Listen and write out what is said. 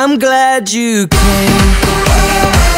I'm glad you came